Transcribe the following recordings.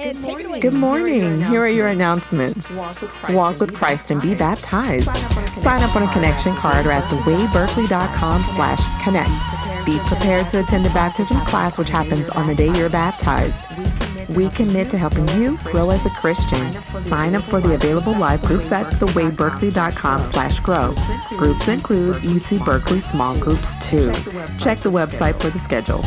And take it away. Good morning. Here are your announcements. Walk with Christ and be baptized. Sign up on a connection card or at thewayberkeley.com slash connect. Be prepared to attend the baptism class, which happens on the day you're baptized. We commit to helping you grow as a Christian. Sign up for the available live groups at thewayberkeley.com slash grow. Groups include UC Berkeley small groups too. Check the website for the schedule.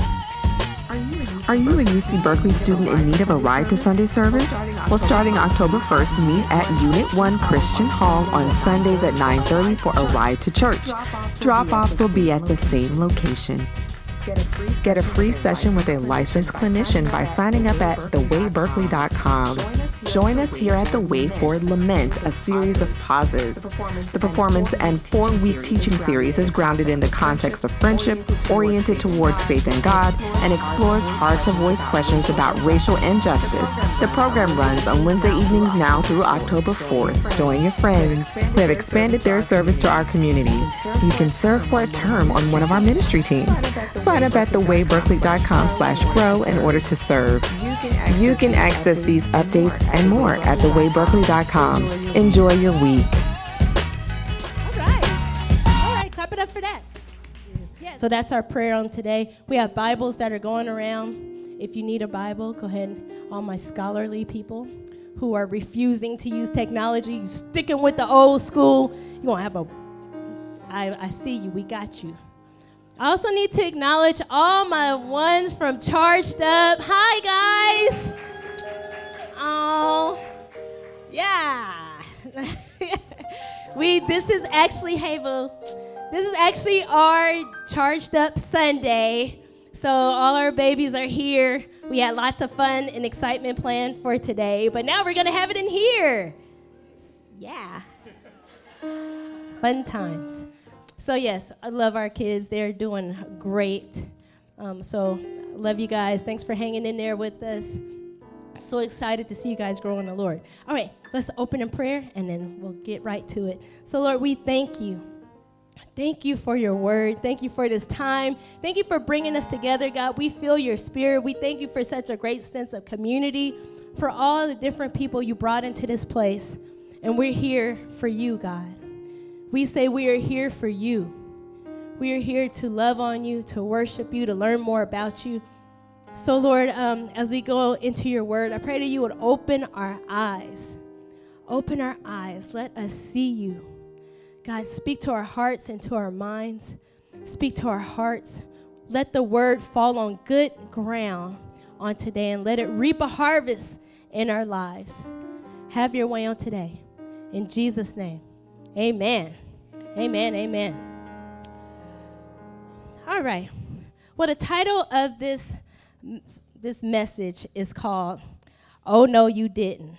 Are you a UC Berkeley student in need of a ride to Sunday service? Well, starting October 1st, meet at Unit 1 Christian Hall on Sundays at 9:30 for a ride to church. Drop-offs will be at the same location. Get a free session with a licensed clinician by signing up at thewayberkeley.com. Join us here at The Way for Lament, a series of pauses. The performance and four week teaching series is grounded in the context of friendship, oriented toward faith in God, and explores hard to voice questions about racial injustice. The program runs on Wednesday evenings now through October 4th. Join your friends who have expanded their service to our community. You can serve for a term on one of our ministry teams. Sign up at thewayberkeley.com slash grow in order to serve. You can access these updates and more at thewayberkeley.com. Enjoy your week. All right. All right. Clap it up for that. So that's our prayer on today. We have Bibles that are going around. If you need a Bible, go ahead. All my scholarly people who are refusing to use technology, you sticking with the old school, you're going to have a. I, I see you. We got you. I also need to acknowledge all my ones from Charged Up. Hi, guys. Oh, yeah. we. This is actually Havel. This is actually our Charged Up Sunday. So all our babies are here. We had lots of fun and excitement planned for today, but now we're gonna have it in here. Yeah. Fun times. So, yes, I love our kids. They're doing great. Um, so, love you guys. Thanks for hanging in there with us. So excited to see you guys grow in the Lord. All right, let's open in prayer and then we'll get right to it. So, Lord, we thank you. Thank you for your word. Thank you for this time. Thank you for bringing us together, God. We feel your spirit. We thank you for such a great sense of community, for all the different people you brought into this place. And we're here for you, God. We say we are here for you. We are here to love on you, to worship you, to learn more about you. So, Lord, um, as we go into your word, I pray that you would open our eyes. Open our eyes. Let us see you. God, speak to our hearts and to our minds. Speak to our hearts. Let the word fall on good ground on today and let it reap a harvest in our lives. Have your way on today. In Jesus' name, amen. Amen. Amen. All right. Well, the title of this this message is called "Oh No, You Didn't."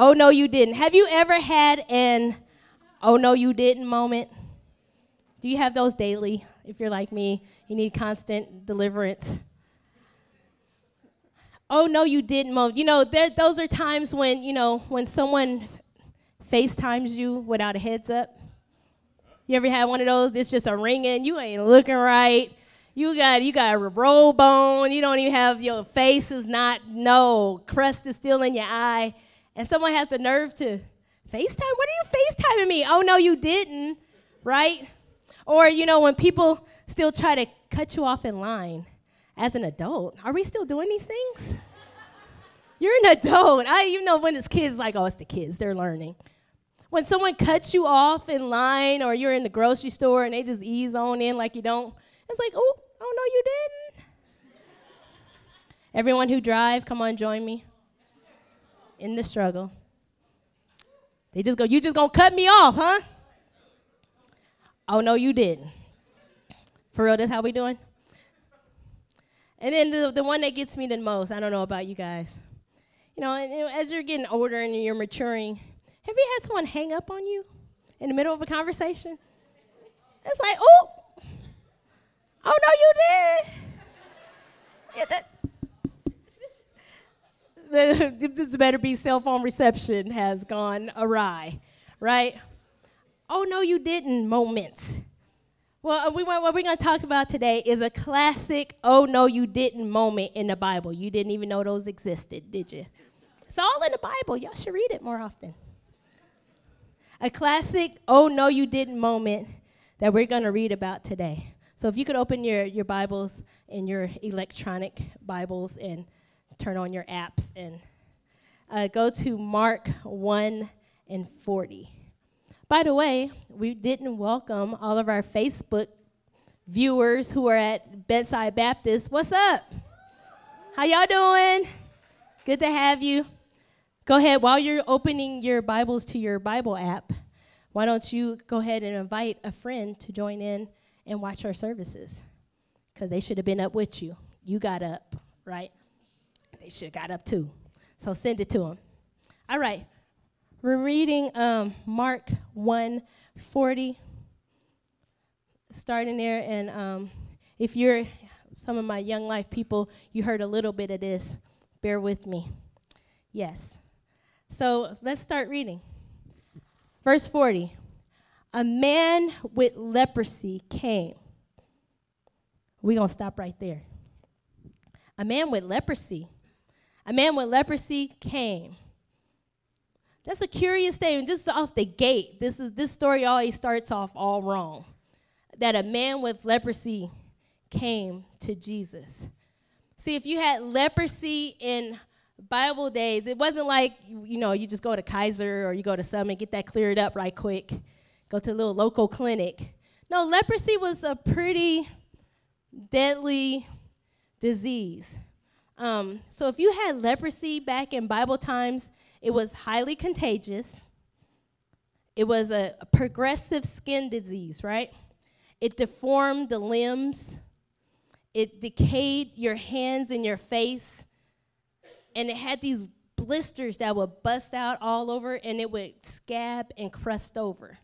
Oh no, you didn't. Have you ever had an "Oh no, you didn't" moment? Do you have those daily? If you're like me, you need constant deliverance. Oh no, you didn't moment. You know, those are times when you know when someone FaceTimes you without a heads up? You ever had one of those? It's just a ringing. You ain't looking right. You got you got a robe on. You don't even have your face is not no crust is still in your eye, and someone has the nerve to FaceTime. What are you FaceTiming me? Oh no, you didn't, right? Or you know when people still try to cut you off in line as an adult. Are we still doing these things? You're an adult. I you know when it's kids like oh it's the kids they're learning. When someone cuts you off in line or you're in the grocery store and they just ease on in like you don't, it's like, oh, oh no, you didn't. Everyone who drive, come on, join me in the struggle. They just go, you just gonna cut me off, huh? Oh no, you didn't. For real, that's how we doing? And then the, the one that gets me the most, I don't know about you guys. You know, and, as you're getting older and you're maturing, have you had someone hang up on you in the middle of a conversation? It's like, oh, oh no, you did. Yeah, that, the, this better be cell phone reception has gone awry, right? Oh no, you didn't moments. Well, uh, we what we're going to talk about today is a classic "Oh no, you didn't" moment in the Bible. You didn't even know those existed, did you? It's all in the Bible. Y'all should read it more often. A classic "Oh no, you didn't" moment that we're going to read about today. So, if you could open your your Bibles and your electronic Bibles and turn on your apps and uh, go to Mark one and forty. By the way, we didn't welcome all of our Facebook viewers who are at Bedside Baptist. What's up? How y'all doing? Good to have you. Go ahead, while you're opening your Bibles to your Bible app, why don't you go ahead and invite a friend to join in and watch our services? Because they should have been up with you. You got up, right? They should have got up too. So send it to them. All right. We're reading um, Mark 1 40, starting there. And um, if you're some of my young life people, you heard a little bit of this. Bear with me. Yes. So let's start reading. Verse 40 A man with leprosy came. We're going to stop right there. A man with leprosy. A man with leprosy came that's a curious statement. Just off the gate, this is this story always starts off all wrong. That a man with leprosy came to Jesus. See, if you had leprosy in Bible days, it wasn't like you know you just go to Kaiser or you go to Summit get that cleared up right quick. Go to a little local clinic. No, leprosy was a pretty deadly disease. Um, so if you had leprosy back in Bible times, it was highly contagious. It was a, a progressive skin disease, right? It deformed the limbs. It decayed your hands and your face. And it had these blisters that would bust out all over and it would scab and crust over.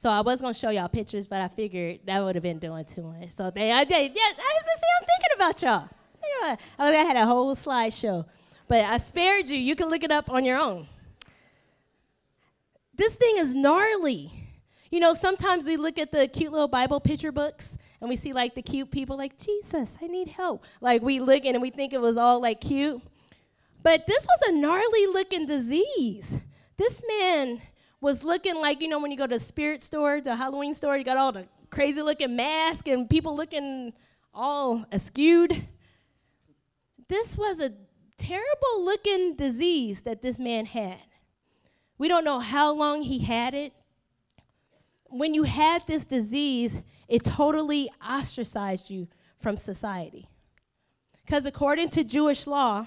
So I was gonna show y'all pictures, but I figured that would have been doing too much. So they, I did. Yeah, I see. I'm thinking about y'all. I had a whole slideshow. But I spared you. You can look it up on your own. This thing is gnarly. You know, sometimes we look at the cute little Bible picture books and we see like the cute people like, Jesus, I need help. Like we look and we think it was all like cute. But this was a gnarly looking disease. This man was looking like, you know, when you go to the spirit store, the Halloween store, you got all the crazy looking mask and people looking all askewed. This was a terrible looking disease that this man had. We don't know how long he had it. When you had this disease, it totally ostracized you from society. Because according to Jewish law,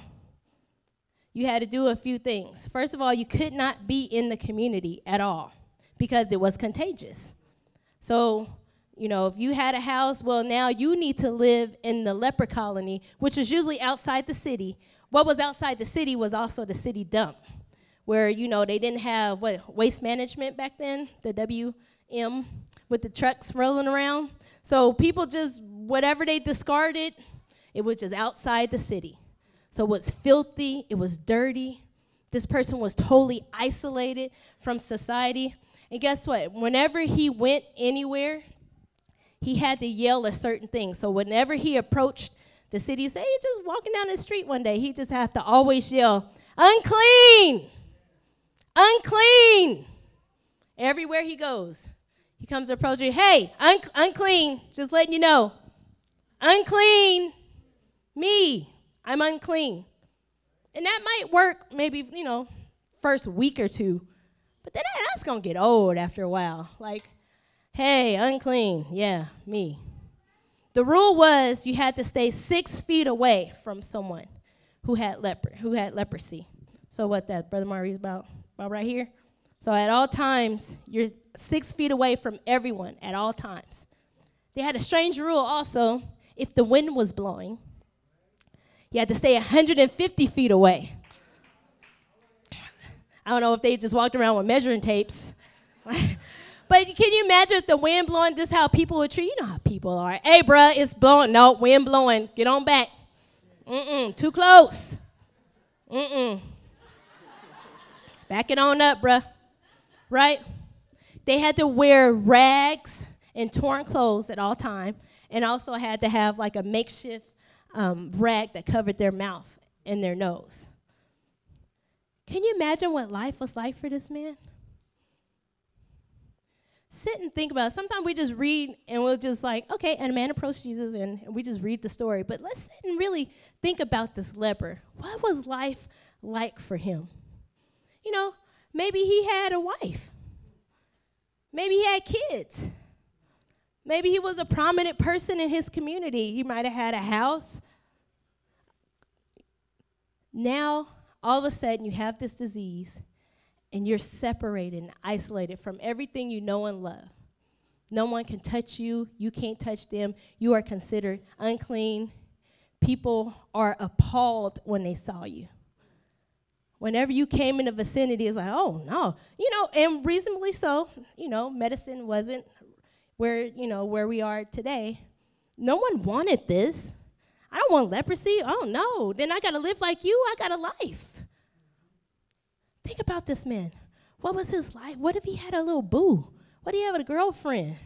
you had to do a few things. First of all, you could not be in the community at all because it was contagious. So, you know, if you had a house, well, now you need to live in the leper colony, which is usually outside the city, what was outside the city was also the city dump, where you know they didn't have what waste management back then, the WM with the trucks rolling around. So people just whatever they discarded, it was just outside the city. So it was filthy, it was dirty. This person was totally isolated from society. And guess what? Whenever he went anywhere, he had to yell a certain thing. So whenever he approached the city say he's just walking down the street one day. He just have to always yell, unclean, unclean. Everywhere he goes, he comes approaching, hey, un- unclean, just letting you know, unclean, me, I'm unclean. And that might work maybe, you know, first week or two, but then that's gonna get old after a while. Like, hey, unclean, yeah, me. The rule was you had to stay six feet away from someone who had leper, who had leprosy. So what that Brother Maurice about about right here. So at all times, you're six feet away from everyone at all times. They had a strange rule also. If the wind was blowing, you had to stay 150 feet away. I don't know if they just walked around with measuring tapes. But can you imagine if the wind blowing, just how people would treat you? know how people are. Hey, bruh, it's blowing. No, wind blowing. Get on back. Mm-mm, too close. Mm-mm. Back it on up, bruh. Right? They had to wear rags and torn clothes at all time, and also had to have like a makeshift um, rag that covered their mouth and their nose. Can you imagine what life was like for this man? Sit and think about it. Sometimes we just read and we'll just like, okay, and a man approached Jesus and we just read the story. But let's sit and really think about this leper. What was life like for him? You know, maybe he had a wife. Maybe he had kids. Maybe he was a prominent person in his community. He might have had a house. Now, all of a sudden, you have this disease and you're separated and isolated from everything you know and love. No one can touch you, you can't touch them. You are considered unclean. People are appalled when they saw you. Whenever you came in the vicinity, it's like, oh no, you know, and reasonably so. You know, medicine wasn't where you know where we are today. No one wanted this. I don't want leprosy. Oh no, then I got to live like you. I got a life. Think about this man. What was his life? What if he had a little boo? What if he had a girlfriend?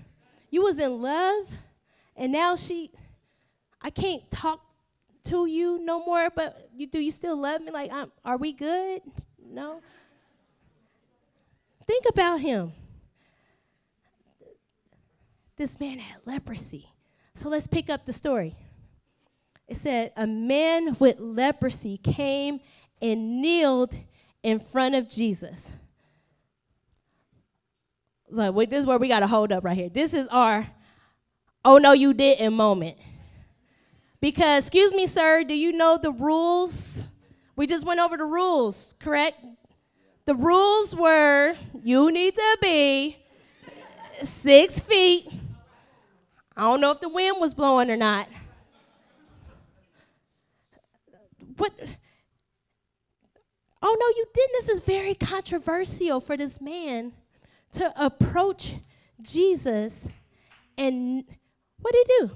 You was in love, and now she, I can't talk to you no more, but you, do you still love me? Like, um, are we good? No? Think about him. This man had leprosy. So let's pick up the story. It said, A man with leprosy came and kneeled in front of Jesus. So wait, this is where we got to hold up right here. This is our, oh no, you didn't moment. Because, excuse me, sir, do you know the rules? We just went over the rules, correct? The rules were you need to be six feet. I don't know if the wind was blowing or not. What? Oh, no, you didn't. This is very controversial for this man to approach Jesus. And what did he do?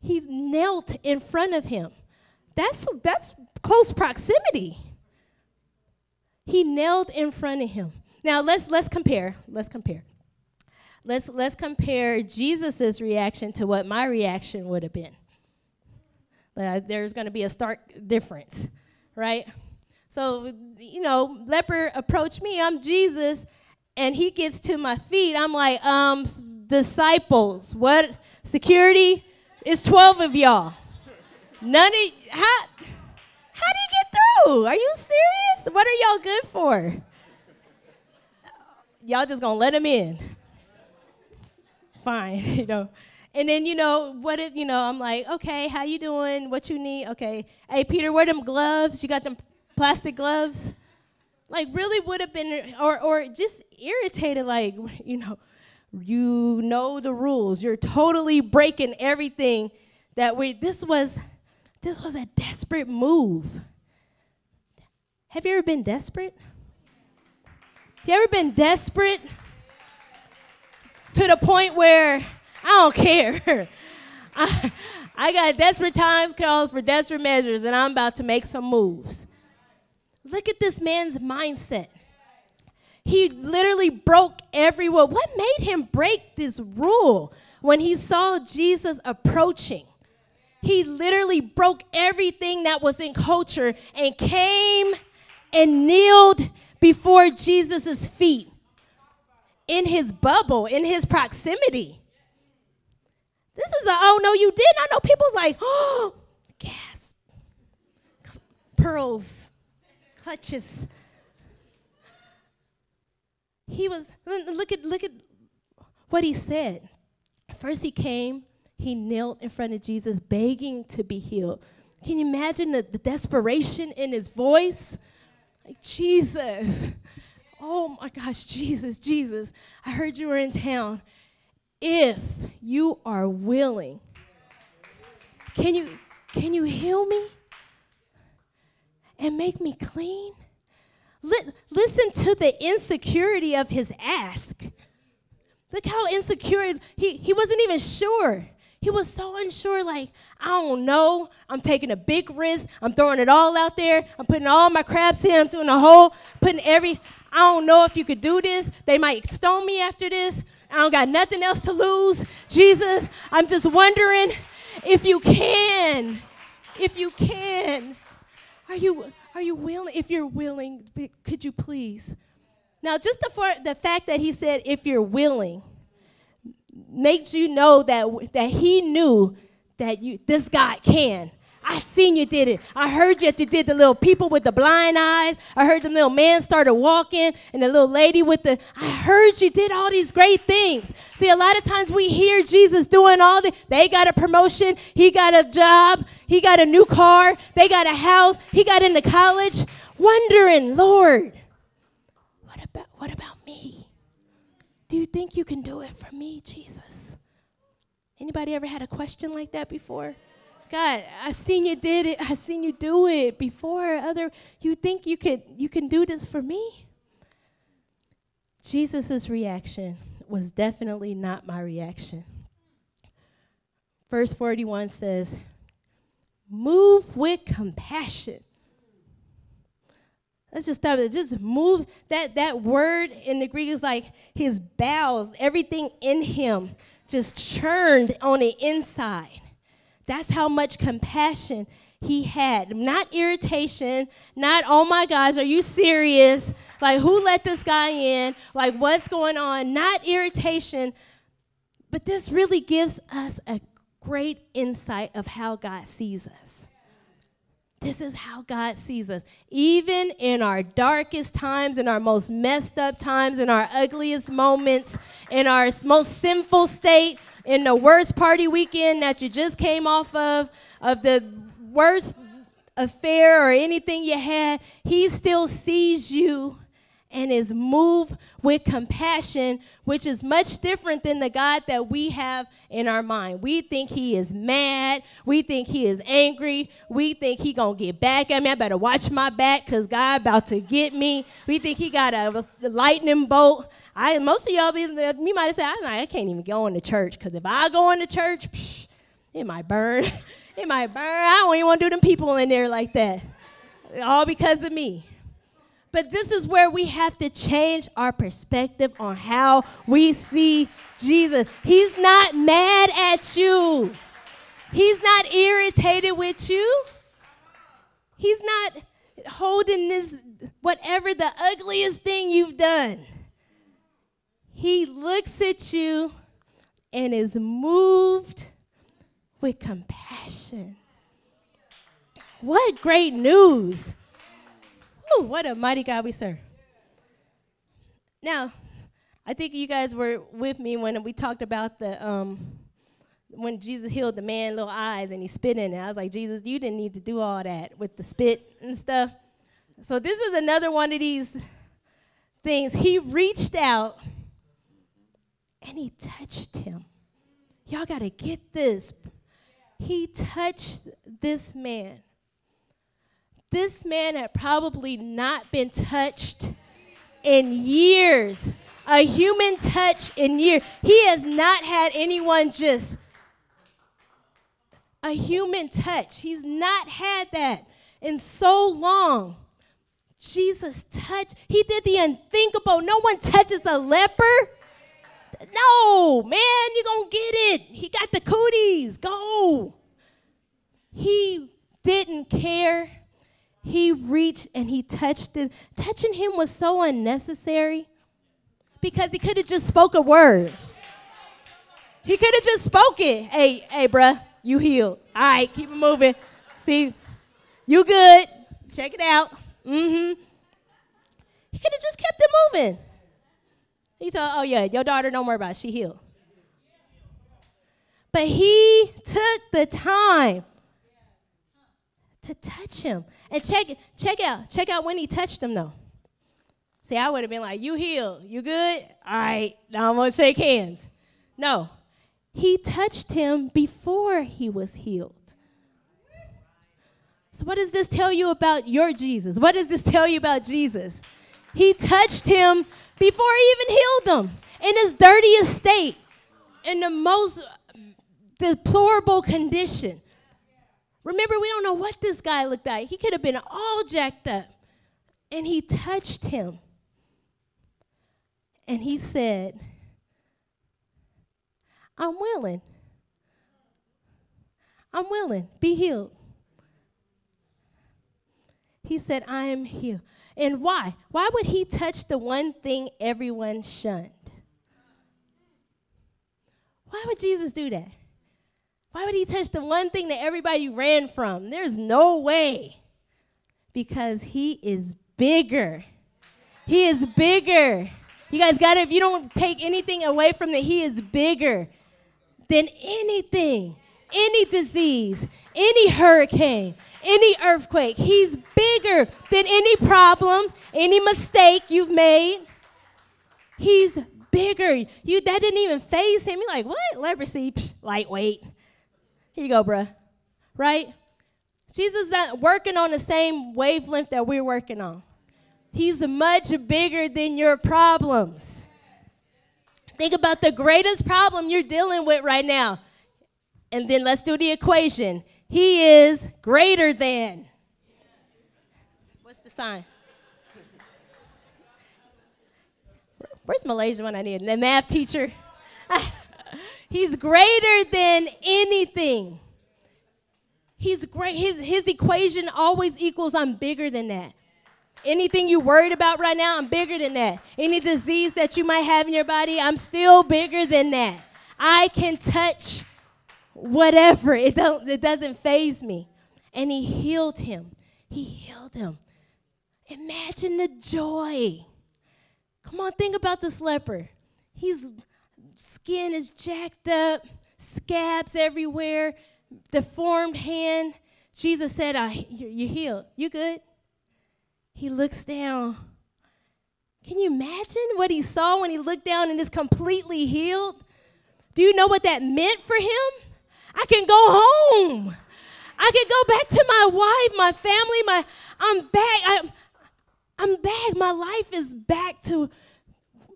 He knelt in front of him. That's, that's close proximity. He knelt in front of him. Now let's let's compare. Let's compare. Let's let's compare Jesus's reaction to what my reaction would have been. Uh, there's going to be a stark difference, right? So, you know, leper approached me. I'm Jesus. And he gets to my feet. I'm like, um, disciples, what? Security? It's 12 of y'all. None of, how, how do you get through? Are you serious? What are y'all good for? Y'all just gonna let him in. Fine, you know. And then, you know, what if, you know, I'm like, okay, how you doing? What you need? Okay. Hey, Peter, wear them gloves. You got them plastic gloves. Like really would have been or or just irritated like, you know, you know the rules. You're totally breaking everything that we this was this was a desperate move. Have you ever been desperate? You ever been desperate to the point where I don't care? I, I got desperate times called for desperate measures, and I'm about to make some moves. Look at this man's mindset. He literally broke every rule. What made him break this rule when he saw Jesus approaching? He literally broke everything that was in culture and came and kneeled before Jesus' feet in his bubble, in his proximity. This is a oh no, you didn't. I know people's like, oh, gasp. Pearls clutches. He was, look at, look at what he said. First, he came, he knelt in front of Jesus, begging to be healed. Can you imagine the, the desperation in his voice? Like, Jesus, oh my gosh, Jesus, Jesus, I heard you were in town. If you are willing, can you, can you heal me? and make me clean? listen to the insecurity of his ask. Look how insecure he, he wasn't even sure. He was so unsure, like, I don't know. I'm taking a big risk. I'm throwing it all out there. I'm putting all my crabs in. I'm doing a whole, putting every, I don't know if you could do this. They might stone me after this. I don't got nothing else to lose. Jesus, I'm just wondering if you can. If you can. Are you are you willing? If you're willing, could you please? Now, just the, the fact that he said, if you're willing, makes you know that, that he knew that you this guy can. I seen you did it. I heard you, you did the little people with the blind eyes. I heard the little man started walking and the little lady with the, I heard you did all these great things. See, a lot of times we hear Jesus doing all the, they got a promotion, he got a job, he got a new car, they got a house, he got into college, wondering, Lord, what about, what about me? Do you think you can do it for me, Jesus? Anybody ever had a question like that before? God, I seen you did it. I seen you do it before. Other, you think you could you can do this for me? Jesus' reaction was definitely not my reaction. Verse 41 says, Move with compassion. Let's just stop it. Just move. That that word in the Greek is like his bowels, everything in him just churned on the inside. That's how much compassion he had. Not irritation, not, oh my gosh, are you serious? Like, who let this guy in? Like, what's going on? Not irritation. But this really gives us a great insight of how God sees us. This is how God sees us. Even in our darkest times, in our most messed up times, in our ugliest moments, in our most sinful state, in the worst party weekend that you just came off of, of the worst affair or anything you had, he still sees you and is moved with compassion, which is much different than the God that we have in our mind. We think he is mad. We think he is angry. We think he gonna get back at me. I better watch my back because God about to get me. We think he got a, lightning bolt. I most of y'all be me might say I'm I can't even go into church because if I go into church, psh, it might burn. it might burn. I don't even want to do them people in there like that. All because of me. But this is where we have to change our perspective on how we see Jesus. He's not mad at you. He's not irritated with you. He's not holding this, whatever the ugliest thing you've done. He looks at you and is moved with compassion. What great news! Ooh, what a mighty God we serve. Now, I think you guys were with me when we talked about the um, when Jesus healed the man little eyes and he spit in it. I was like, Jesus, you didn't need to do all that with the spit and stuff. So this is another one of these things. He reached out and he touched him. Y'all got to get this. He touched this man. This man had probably not been touched in years. A human touch in years. He has not had anyone just a human touch. He's not had that in so long. Jesus touched, he did the unthinkable. No one touches a leper. No, man, you're going to get it. He got the cooties. Go. He didn't care. He reached and he touched it. Touching him was so unnecessary because he could have just spoke a word. He could have just spoke it. Hey, hey, bruh, you healed. All right, keep it moving. See, you good. Check it out. Mm-hmm. He could have just kept it moving. He said, Oh, yeah, your daughter, don't worry about it. She healed. But he took the time to touch him. And check, check out, check out when he touched him though. See, I would have been like, You healed. You good? All right, now I'm gonna shake hands. No. He touched him before he was healed. So, what does this tell you about your Jesus? What does this tell you about Jesus? He touched him before he even healed him in his dirtiest state, in the most deplorable condition. Remember, we don't know what this guy looked like. He could have been all jacked up. And he touched him. And he said, I'm willing. I'm willing. Be healed. He said, I am healed. And why? Why would he touch the one thing everyone shunned? Why would Jesus do that? Why would he touch the one thing that everybody ran from? There's no way. Because he is bigger. He is bigger. You guys got it? If you don't take anything away from that, he is bigger than anything, any disease, any hurricane, any earthquake. He's bigger than any problem, any mistake you've made. He's bigger. You that didn't even phase him. You're like, what? Leprosy, Psh, lightweight. Here you go, bruh. Right? Jesus is working on the same wavelength that we're working on. He's much bigger than your problems. Think about the greatest problem you're dealing with right now. And then let's do the equation. He is greater than. What's the sign? Where's Malaysia when I need it? The math teacher. He's greater than anything. He's great. His, his equation always equals I'm bigger than that. Anything you're worried about right now, I'm bigger than that. Any disease that you might have in your body, I'm still bigger than that. I can touch whatever. It don't it doesn't phase me. And he healed him. He healed him. Imagine the joy. Come on, think about this leper. His skin is jacked up, scabs everywhere, deformed hand. Jesus said, You're healed. You good? He looks down. Can you imagine what he saw when he looked down and is completely healed? Do you know what that meant for him? I can go home. I can go back to my wife, my family, my I'm back. I'm, I'm back. My life is back to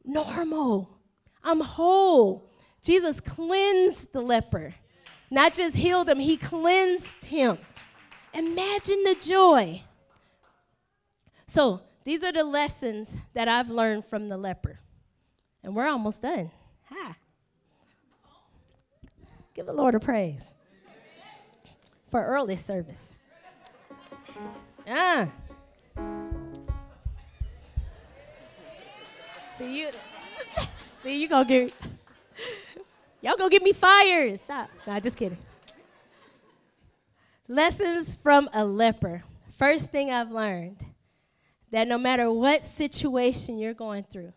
normal. I'm whole. Jesus cleansed the leper. Not just healed him, he cleansed him. Imagine the joy. So, these are the lessons that I've learned from the leper. And we're almost done. Hi. Give the Lord a praise for early service. Ah. See you. See you gonna get. Y'all gonna get me fired. Stop. Nah, just kidding. Lessons from a leper. First thing I've learned that no matter what situation you're going through,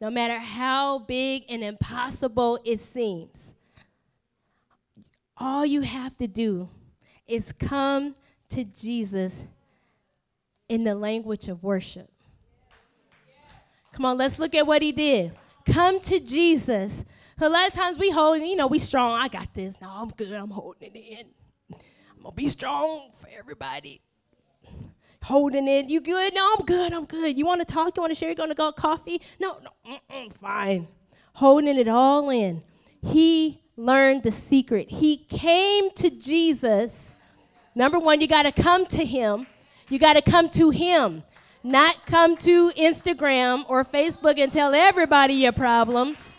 no matter how big and impossible it seems, all you have to do is come to Jesus in the language of worship. Come on, let's look at what he did. Come to Jesus. A lot of times we hold, you know, we strong. I got this. No, I'm good. I'm holding it in. I'm gonna be strong for everybody holding it. You good? No, I'm good. I'm good. You want to talk? You want to share? You going to go coffee? No, no, I'm fine. Holding it all in. He learned the secret. He came to Jesus. Number one, you got to come to him. You got to come to him, not come to Instagram or Facebook and tell everybody your problems.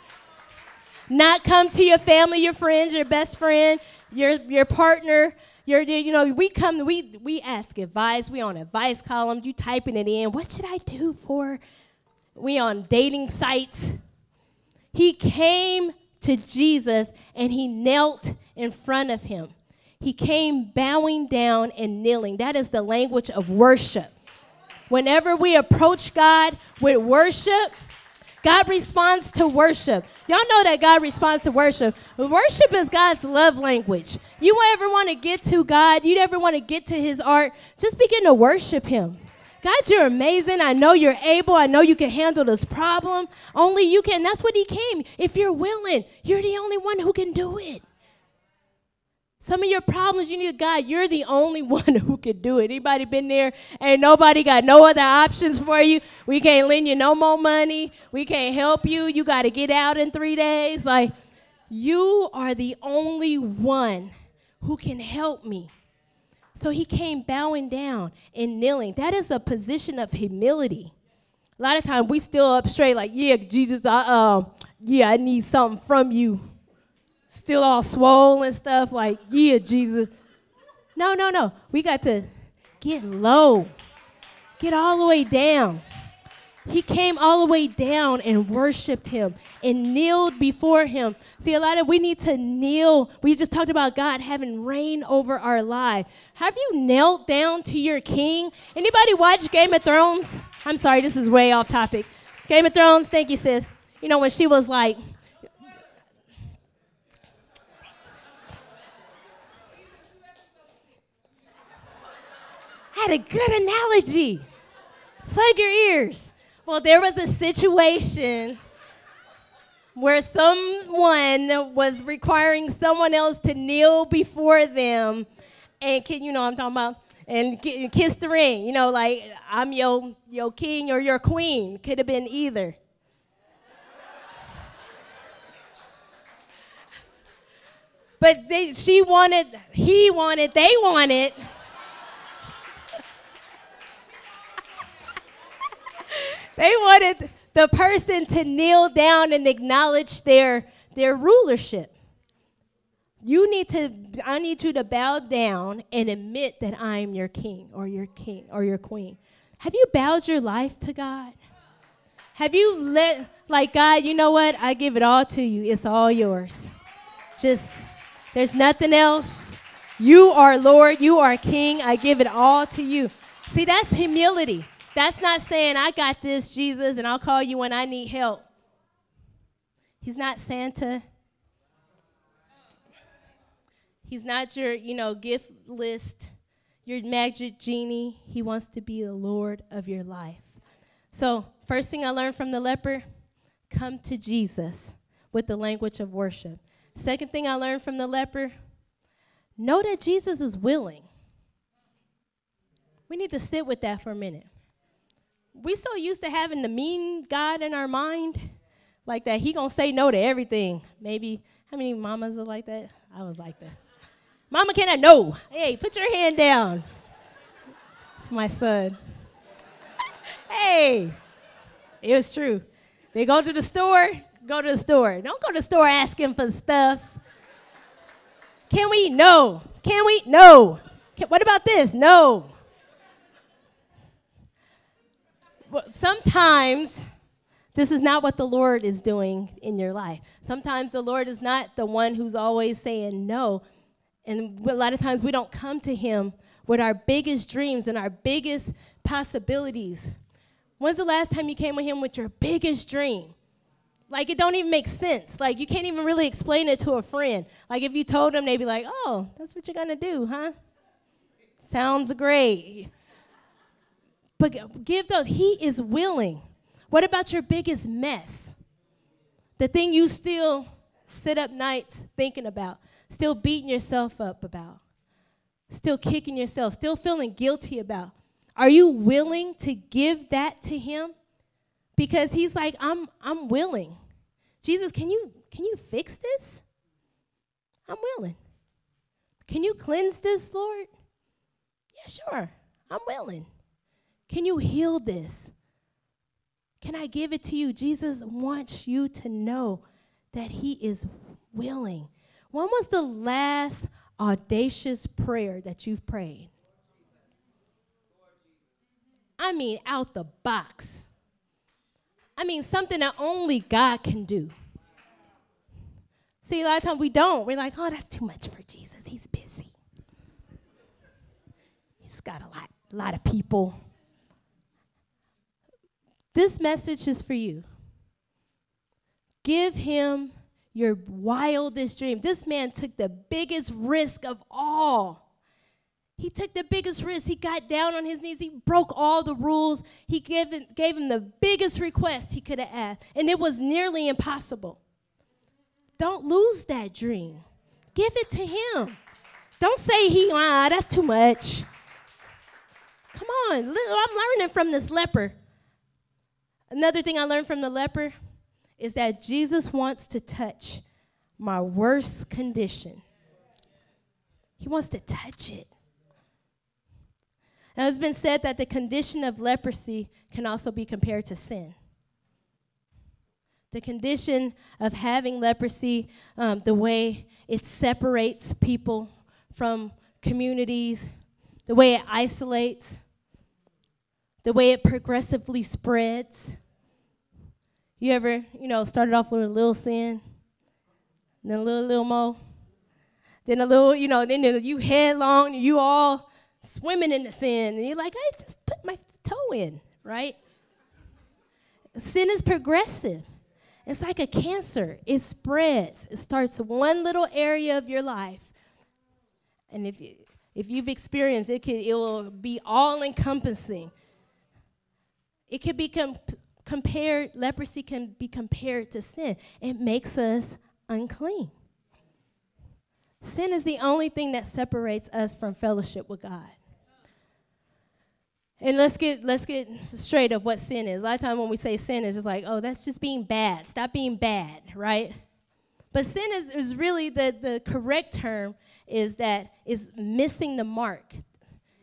Not come to your family, your friends, your best friend, your, your partner, you're, you know, we come, we, we ask advice. We on advice columns. You typing it in. What should I do for? We on dating sites. He came to Jesus and he knelt in front of him. He came bowing down and kneeling. That is the language of worship. Whenever we approach God with worship, God responds to worship. Y'all know that God responds to worship. Worship is God's love language. You ever want to get to God, you ever want to get to His art, just begin to worship Him. God, you're amazing. I know you're able. I know you can handle this problem. Only you can. That's what He came. If you're willing, you're the only one who can do it. Some of your problems, you need God. You're the only one who can do it. Anybody been there? Ain't nobody got no other options for you. We can't lend you no more money. We can't help you. You got to get out in three days. Like, you are the only one who can help me. So he came bowing down and kneeling. That is a position of humility. A lot of times we still up straight, like, yeah, Jesus, I, uh, yeah, I need something from you. Still all swollen and stuff, like, yeah, Jesus. No, no, no. We got to get low, get all the way down. He came all the way down and worshiped him and kneeled before him. See, a lot of we need to kneel. We just talked about God having reign over our life. Have you knelt down to your king? Anybody watch Game of Thrones? I'm sorry, this is way off topic. Game of Thrones, thank you, sis. You know, when she was like, a good analogy. Plug your ears. Well, there was a situation where someone was requiring someone else to kneel before them and can you know I'm talking about and kiss the ring. You know, like I'm your your king or your queen. Could have been either. But they, she wanted, he wanted, they wanted. They wanted the person to kneel down and acknowledge their, their rulership. You need to, I need you to bow down and admit that I am your king or your king or your queen. Have you bowed your life to God? Have you let, like, God, you know what? I give it all to you. It's all yours. Just, there's nothing else. You are Lord. You are King. I give it all to you. See, that's humility. That's not saying, I got this, Jesus, and I'll call you when I need help. He's not Santa. He's not your, you know, gift list, your magic genie. He wants to be the Lord of your life. So, first thing I learned from the leper come to Jesus with the language of worship. Second thing I learned from the leper know that Jesus is willing. We need to sit with that for a minute. We so used to having the mean God in our mind, like that he gonna say no to everything. Maybe how many mamas are like that? I was like that. Mama, can I? No. Hey, put your hand down. It's my son. hey, it was true. They go to the store, go to the store. Don't go to the store asking for stuff. Can we? No. Can we? No. Can, what about this? No. But sometimes this is not what the Lord is doing in your life. Sometimes the Lord is not the one who's always saying no. And a lot of times we don't come to Him with our biggest dreams and our biggest possibilities. When's the last time you came with Him with your biggest dream? Like it don't even make sense. Like you can't even really explain it to a friend. Like if you told them, they'd be like, "Oh, that's what you're gonna do, huh? Sounds great." But give those. He is willing. What about your biggest mess? The thing you still sit up nights thinking about still beating yourself up about, still kicking yourself, still feeling guilty about. Are you willing to give that to him? Because he's like, I'm, I'm willing. Jesus, can you, can you fix this? I'm willing. Can you cleanse this, Lord? Yeah, sure. I'm willing. Can you heal this? Can I give it to you? Jesus wants you to know that he is willing. When was the last audacious prayer that you've prayed? I mean, out the box. I mean, something that only God can do. See, a lot of times we don't. We're like, oh, that's too much for Jesus. He's busy. He's got a lot, a lot of people. This message is for you. Give him your wildest dream. This man took the biggest risk of all. He took the biggest risk. He got down on his knees. He broke all the rules. He gave, gave him the biggest request he could have asked, and it was nearly impossible. Don't lose that dream. Give it to him. Don't say he, ah, that's too much. Come on, I'm learning from this leper. Another thing I learned from the leper is that Jesus wants to touch my worst condition. He wants to touch it. Now, it's been said that the condition of leprosy can also be compared to sin. The condition of having leprosy, um, the way it separates people from communities, the way it isolates, the way it progressively spreads. You ever, you know, started off with a little sin, then a little, little more, then a little, you know, then you headlong, you all swimming in the sin, and you're like, I just put my toe in, right? Sin is progressive. It's like a cancer. It spreads. It starts one little area of your life. And if you if you've experienced it, it will be all encompassing. It can be com- compared, leprosy can be compared to sin. It makes us unclean. Sin is the only thing that separates us from fellowship with God. And let's get let's get straight of what sin is. A lot of times when we say sin, it's just like, oh, that's just being bad. Stop being bad, right? But sin is, is really the, the correct term is that is missing the mark.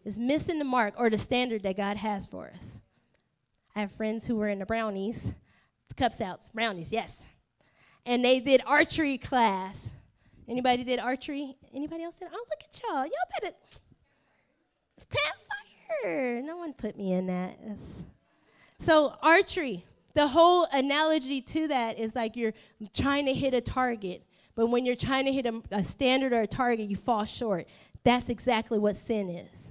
Is missing the mark or the standard that God has for us. I have friends who were in the brownies, Cub Scouts, brownies, yes. And they did archery class. Anybody did archery? Anybody else did? Oh, look at y'all. Y'all better campfire. No one put me in that. So archery, the whole analogy to that is like you're trying to hit a target, but when you're trying to hit a, a standard or a target, you fall short. That's exactly what sin is.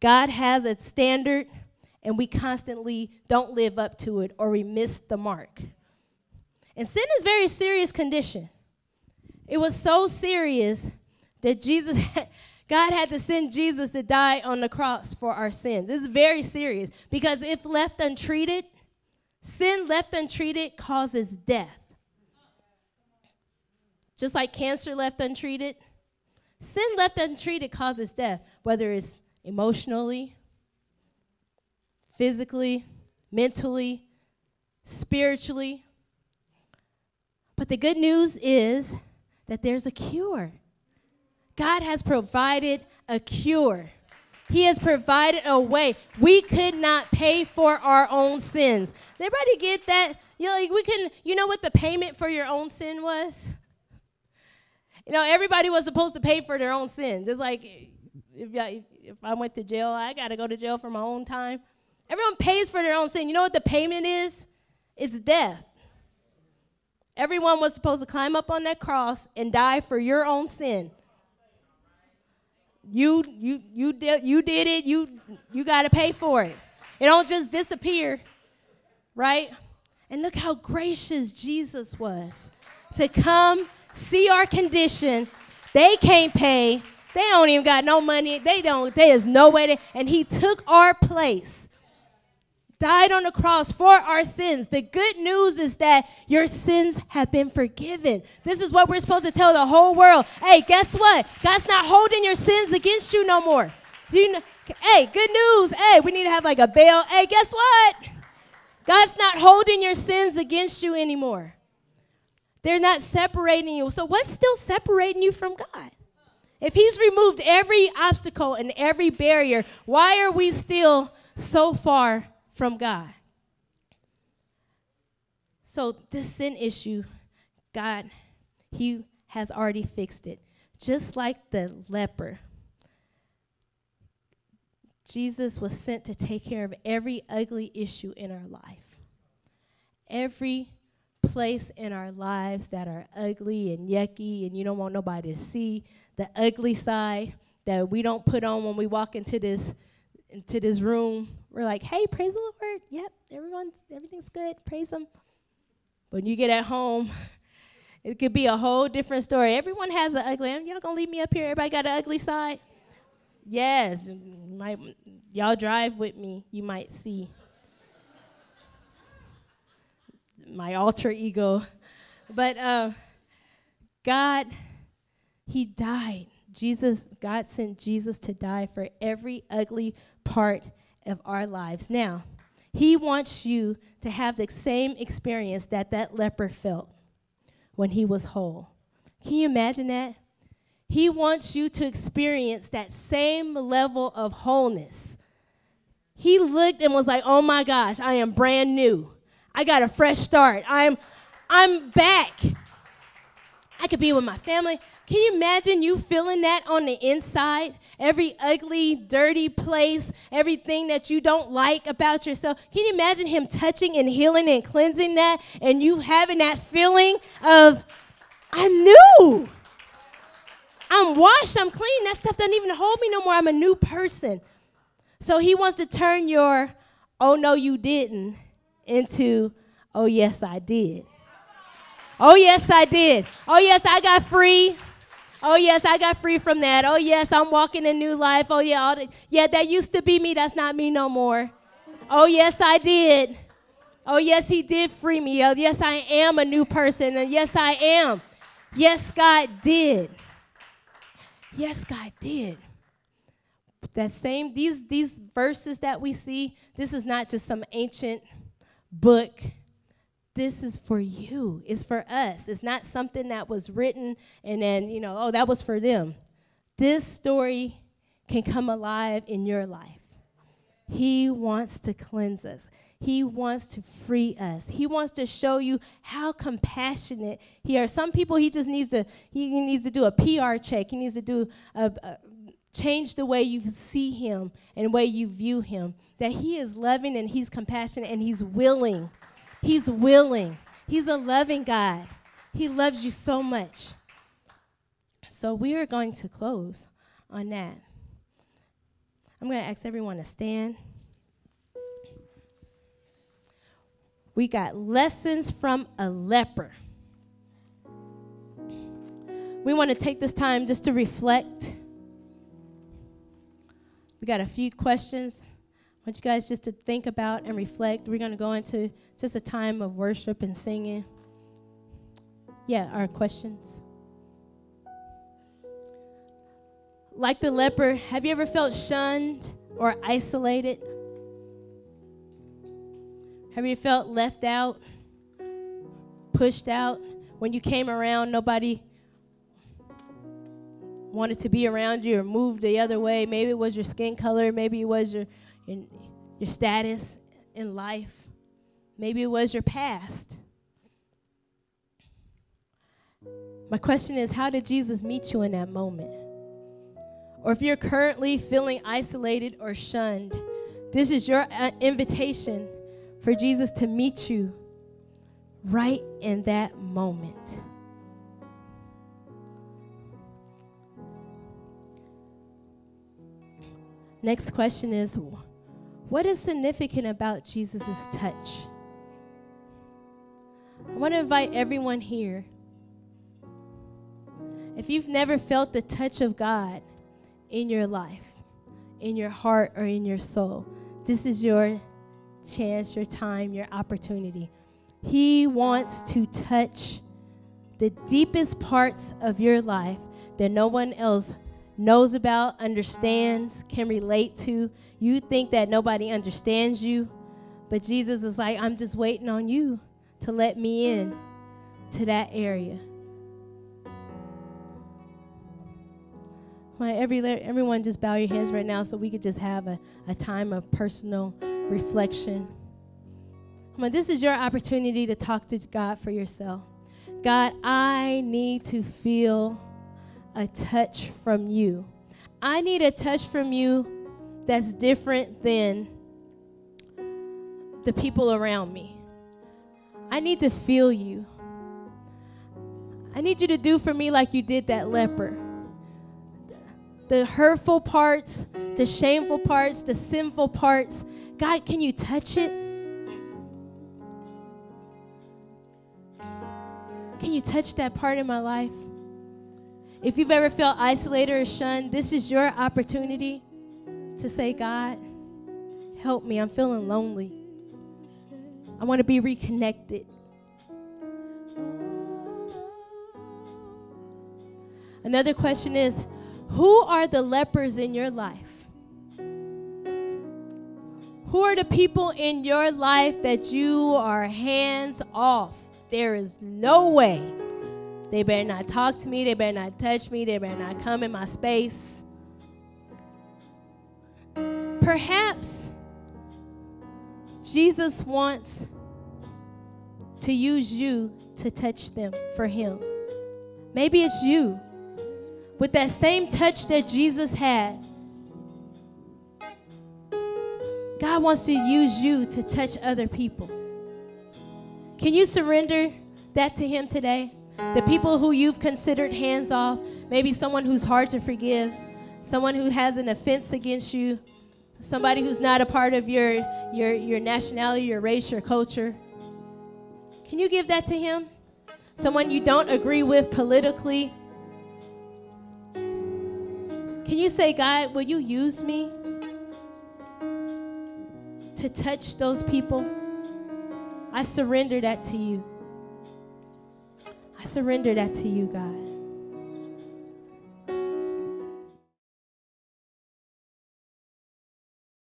God has a standard and we constantly don't live up to it or we miss the mark. And sin is very serious condition. It was so serious that Jesus had, God had to send Jesus to die on the cross for our sins. It's very serious because if left untreated, sin left untreated causes death. Just like cancer left untreated, sin left untreated causes death, whether it's emotionally, physically, mentally, spiritually. But the good news is that there's a cure. God has provided a cure. He has provided a way. We could not pay for our own sins. Everybody get that? You know, like we can, you know what the payment for your own sin was? You know, everybody was supposed to pay for their own sin. Just like if, if I went to jail, I got to go to jail for my own time. Everyone pays for their own sin. You know what the payment is? It's death. Everyone was supposed to climb up on that cross and die for your own sin. You you you did you did it. You you got to pay for it. It don't just disappear, right? And look how gracious Jesus was to come see our condition. They can't pay. They don't even got no money. They don't. There is no way. To, and he took our place died on the cross for our sins. The good news is that your sins have been forgiven. This is what we're supposed to tell the whole world. Hey, guess what? God's not holding your sins against you no more. You know, hey, good news. Hey, we need to have like a bail. Hey, guess what? God's not holding your sins against you anymore. They're not separating you. So, what's still separating you from God? If He's removed every obstacle and every barrier, why are we still so far from God. So, this sin issue, God, He has already fixed it. Just like the leper, Jesus was sent to take care of every ugly issue in our life. Every place in our lives that are ugly and yucky, and you don't want nobody to see the ugly side that we don't put on when we walk into this into this room we're like, hey, praise the Lord. Yep, everyone's everything's good. Praise him. When you get at home, it could be a whole different story. Everyone has an ugly. Y'all gonna leave me up here? Everybody got an ugly side? Yes. Y'all drive with me. You might see my alter ego. But uh, God, He died. Jesus, God sent Jesus to die for every ugly part of our lives. Now, he wants you to have the same experience that that leper felt when he was whole. Can you imagine that? He wants you to experience that same level of wholeness. He looked and was like, "Oh my gosh, I am brand new. I got a fresh start. I am I'm back. I could be with my family. Can you imagine you feeling that on the inside? Every ugly, dirty place, everything that you don't like about yourself. Can you imagine him touching and healing and cleansing that and you having that feeling of, I'm new. I'm washed, I'm clean. That stuff doesn't even hold me no more. I'm a new person. So he wants to turn your, oh no, you didn't, into, oh yes, I did. Oh, yes, I did. Oh, yes, I got free. Oh, yes, I got free from that. Oh, yes, I'm walking a new life. Oh, yeah, all the, yeah, that used to be me. That's not me no more. Oh, yes, I did. Oh, yes, He did free me. Oh, yes, I am a new person. And yes, I am. Yes, God did. Yes, God did. That same, these, these verses that we see, this is not just some ancient book this is for you. It's for us. It's not something that was written and then, you know, oh, that was for them. This story can come alive in your life. He wants to cleanse us. He wants to free us. He wants to show you how compassionate he are. Some people he just needs to he needs to do a PR check. He needs to do a, a change the way you see him and the way you view him. That he is loving and he's compassionate and he's willing He's willing. He's a loving God. He loves you so much. So we are going to close on that. I'm going to ask everyone to stand. We got lessons from a leper. We want to take this time just to reflect. We got a few questions want you guys just to think about and reflect. We're going to go into just a time of worship and singing. Yeah, our questions. Like the leper, have you ever felt shunned or isolated? Have you felt left out, pushed out? When you came around, nobody wanted to be around you or moved the other way. Maybe it was your skin color, maybe it was your your, your status in life. Maybe it was your past. My question is how did Jesus meet you in that moment? Or if you're currently feeling isolated or shunned, this is your uh, invitation for Jesus to meet you right in that moment. Next question is what is significant about Jesus' touch? I want to invite everyone here. If you've never felt the touch of God in your life, in your heart, or in your soul, this is your chance, your time, your opportunity. He wants to touch the deepest parts of your life that no one else knows about, understands, can relate to. You think that nobody understands you, but Jesus is like, I'm just waiting on you to let me in to that area. Why every, everyone just bow your heads right now so we could just have a, a time of personal reflection. Come on, this is your opportunity to talk to God for yourself. God, I need to feel a touch from you. I need a touch from you that's different than the people around me. I need to feel you. I need you to do for me like you did that leper. The hurtful parts, the shameful parts, the sinful parts. God, can you touch it? Can you touch that part in my life? If you've ever felt isolated or shunned, this is your opportunity to say, God, help me. I'm feeling lonely. I want to be reconnected. Another question is Who are the lepers in your life? Who are the people in your life that you are hands off? There is no way. They better not talk to me. They better not touch me. They better not come in my space. Perhaps Jesus wants to use you to touch them for Him. Maybe it's you with that same touch that Jesus had. God wants to use you to touch other people. Can you surrender that to Him today? The people who you've considered hands off, maybe someone who's hard to forgive, someone who has an offense against you, somebody who's not a part of your, your, your nationality, your race, your culture. Can you give that to Him? Someone you don't agree with politically. Can you say, God, will you use me to touch those people? I surrender that to you. I surrender that to you, God.